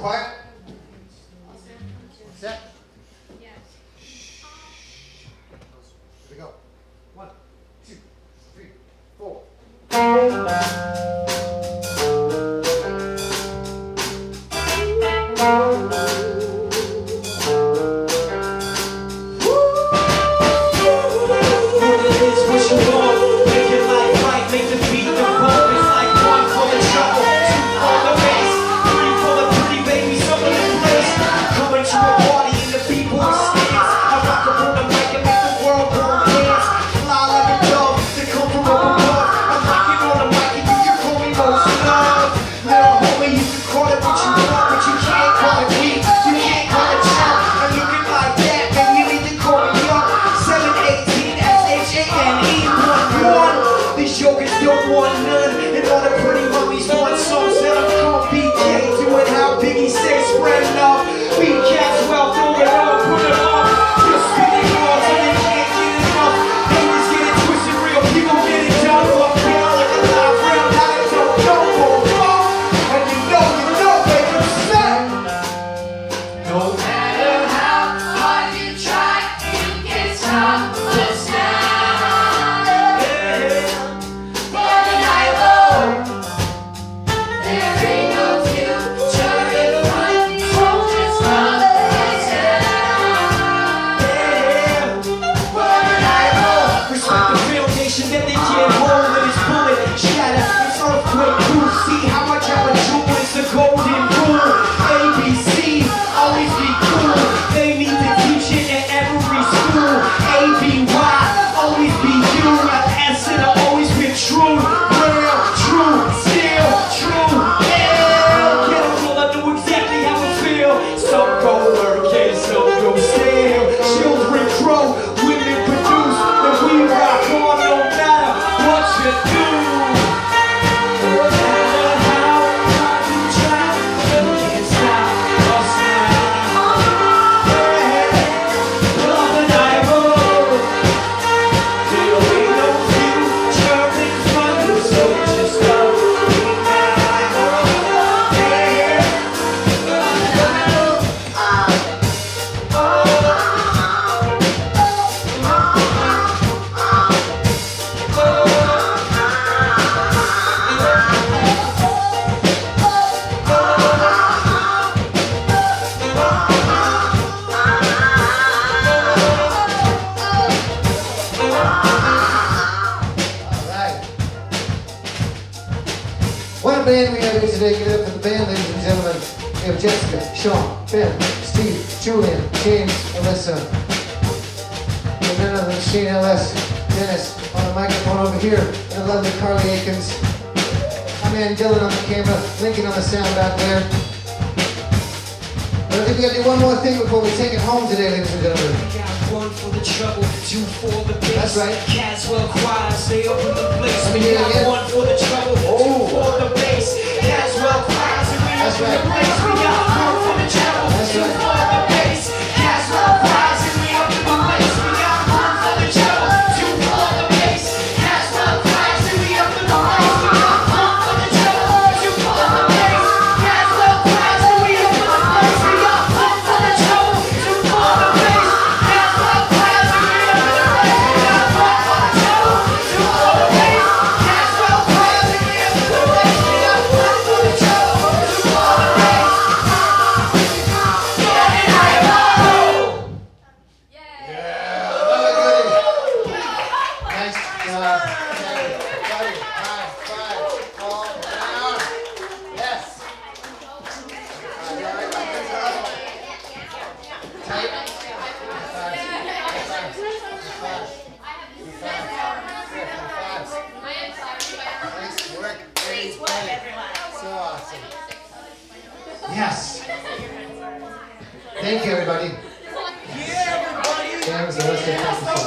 quiet. Set. Yes. Shh. Here we go. One, two, three, four. doing none. and on the pretty see how much I would do. It's the golden rule. ABC, always be cool. They need to teach it at every school. ABY, always be you. My S and I always been true. Real, true, still true. Yeah, get a I know exactly how I feel. So go work, so What a band we have here today? Give it up for the band, ladies and gentlemen. We have Jessica, Sean, Ben, Steve, Julian, James, Alyssa. We have none other than Shane LS, Dennis on the microphone over here, and the lovely Carleigh Aikins. My man Dylan on the camera, Lincoln on the sound back there. But I think we gotta do one more thing before we take it home today, ladies and gentlemen one for the trouble, two for the bass. That's right. Caswell choirs, they open the place. Let me hear it again. One for the trouble. 也不可以睡觉 Yes. Thank you, everybody. Yeah, everybody. Yeah,